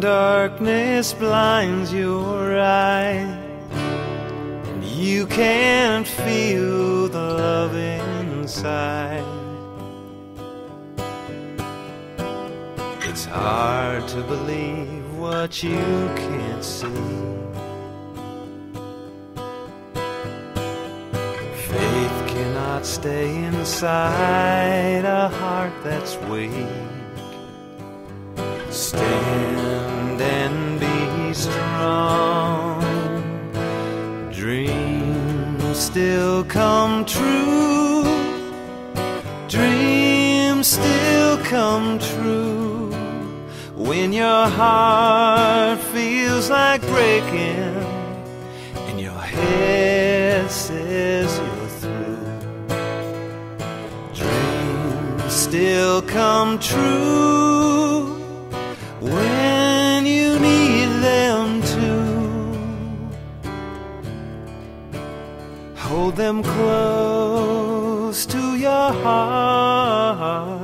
darkness blinds your eyes and you can't feel the love inside. It's hard to believe what you can't see. Faith cannot stay inside a heart that's weak. Stand and be strong. Dreams still come true. Dreams still come true. When your heart feels like breaking and your head says you're through. Dreams still come true Hold them close to your heart